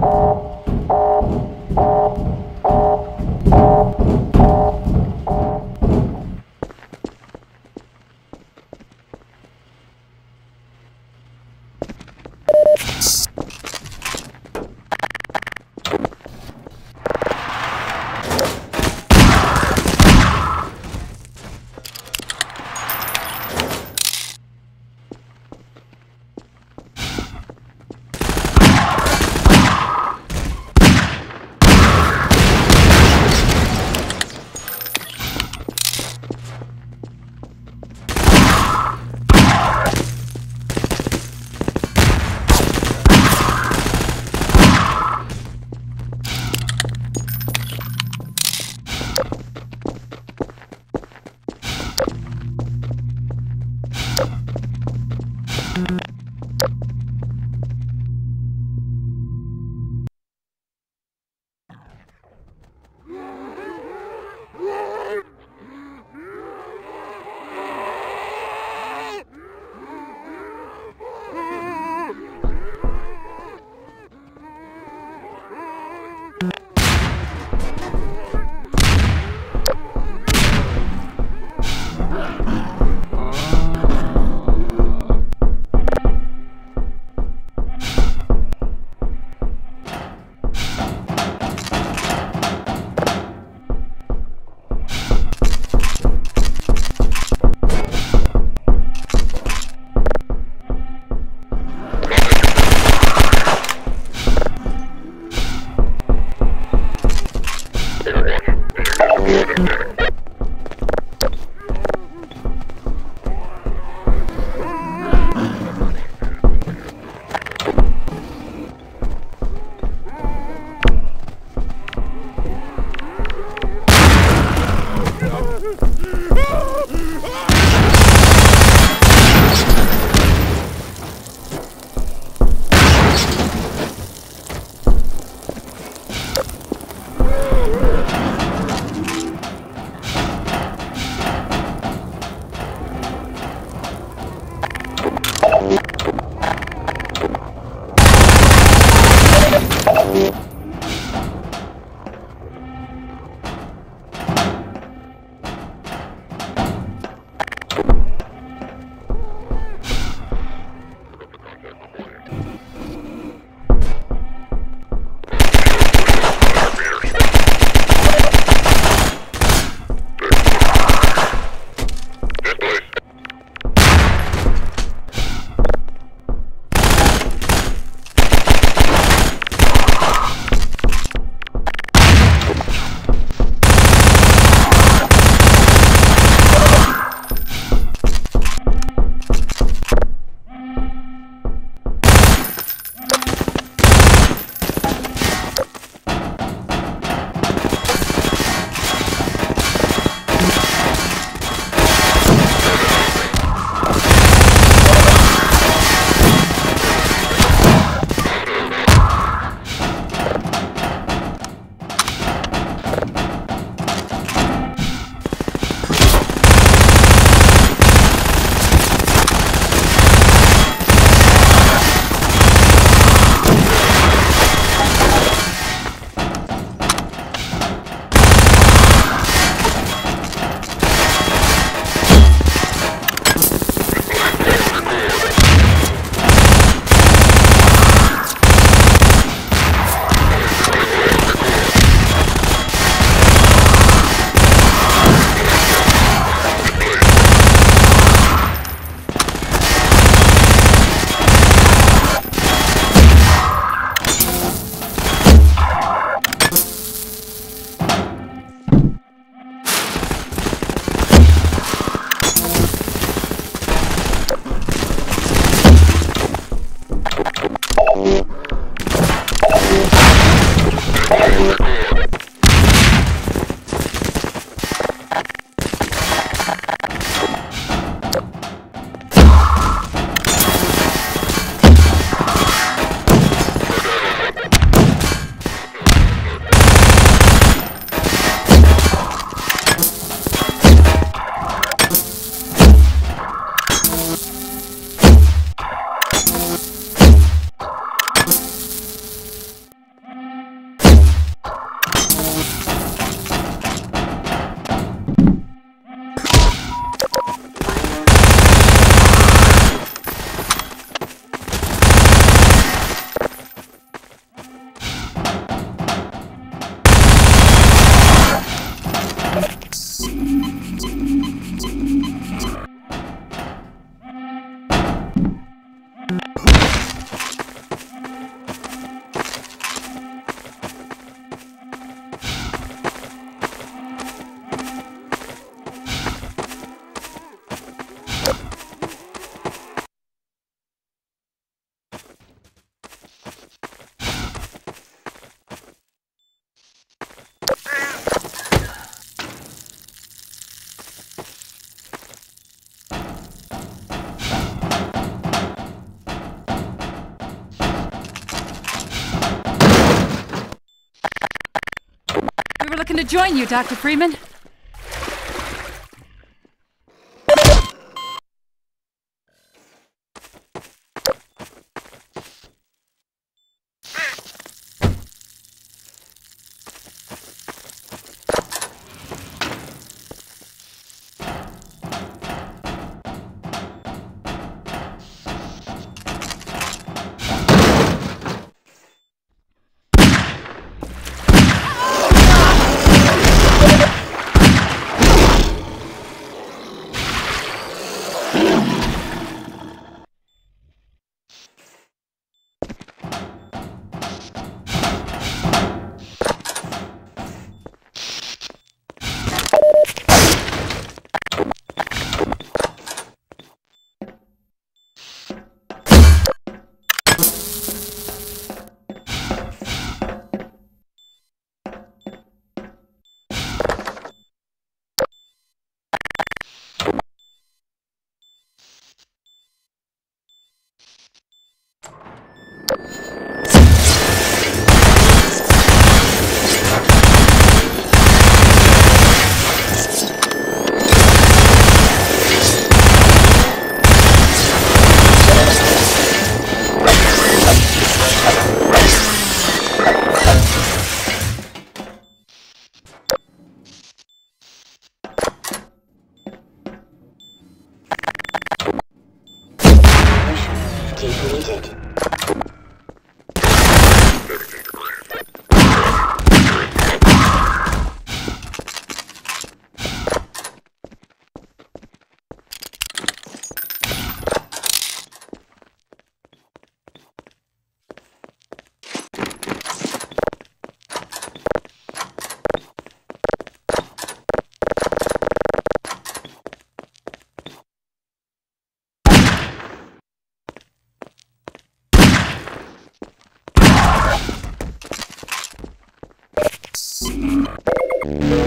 Detected. Join you, Dr. Freeman. Depleted. Wait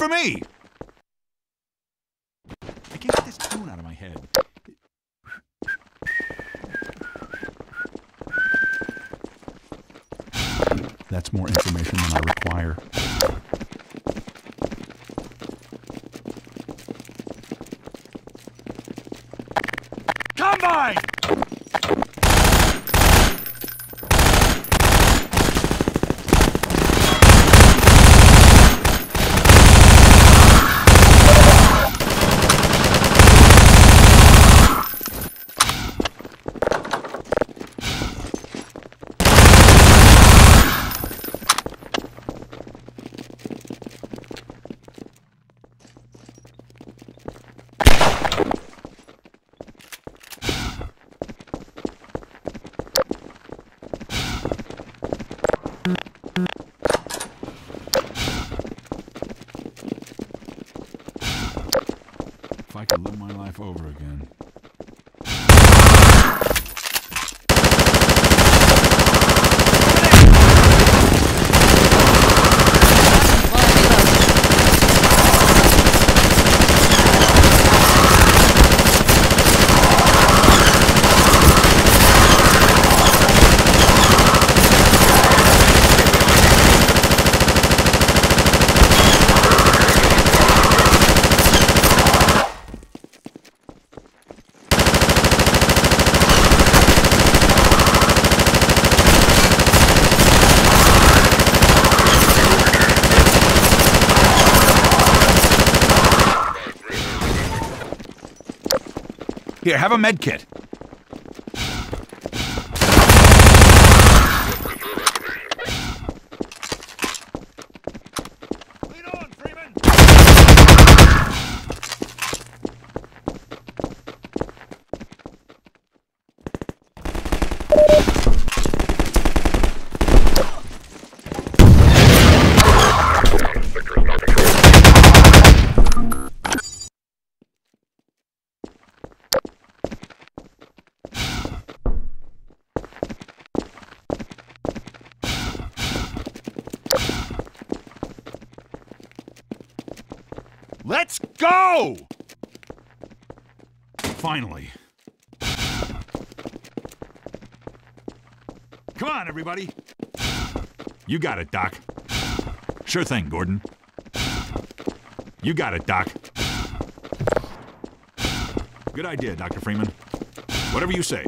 for me! I can't get this tune out of my head. That's more information than I require. Combine! I could live my life over again. Here, have a med kit. Let's go! Finally. Come on, everybody. You got it, Doc. Sure thing, Gordon. You got it, Doc. Good idea, Dr. Freeman. Whatever you say.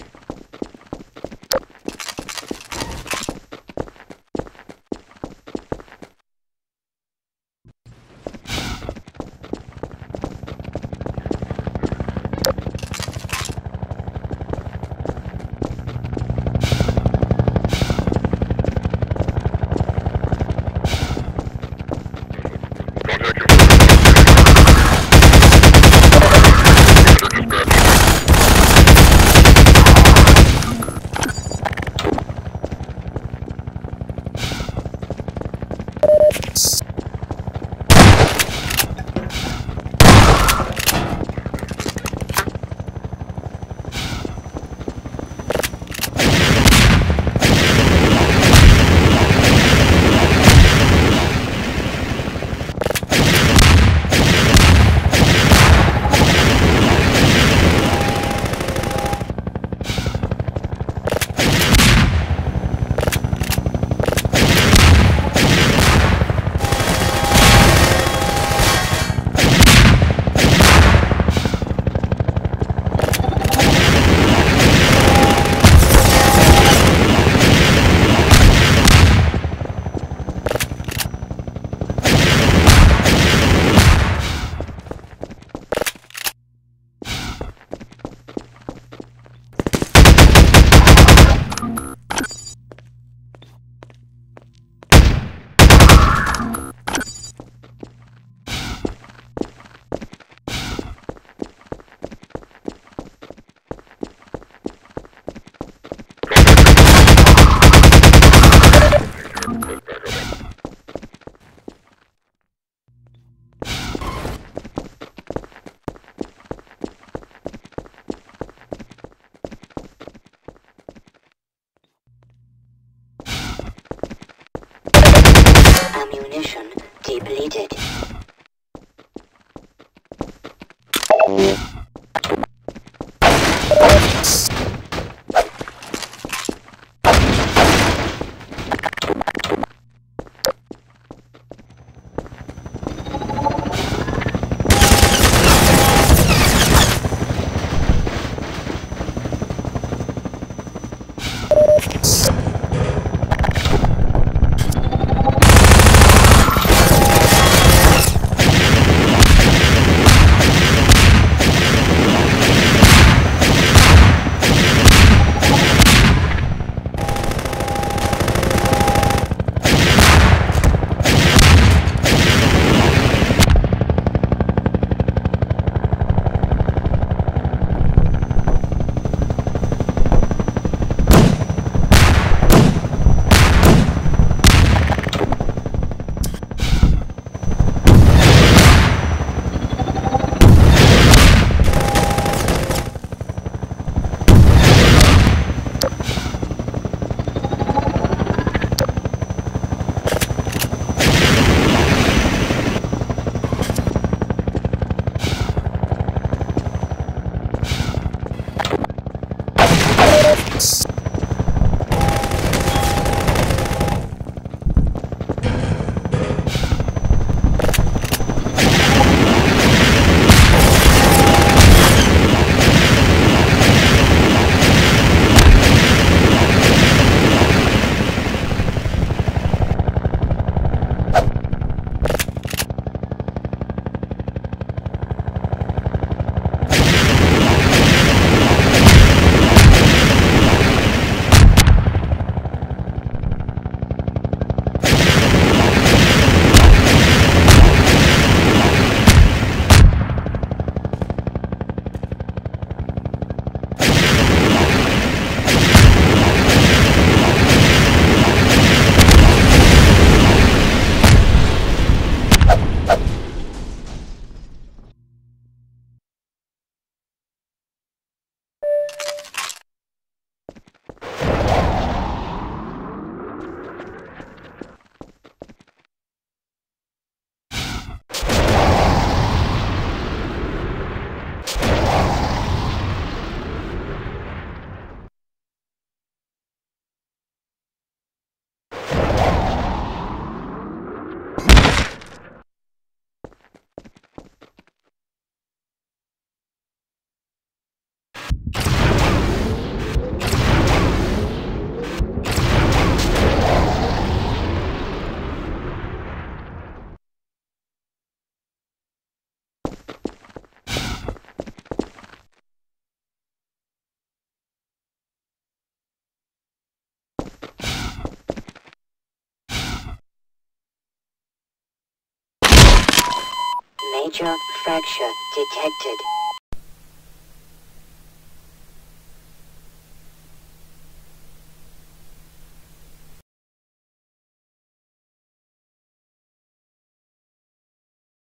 Major fracture detected.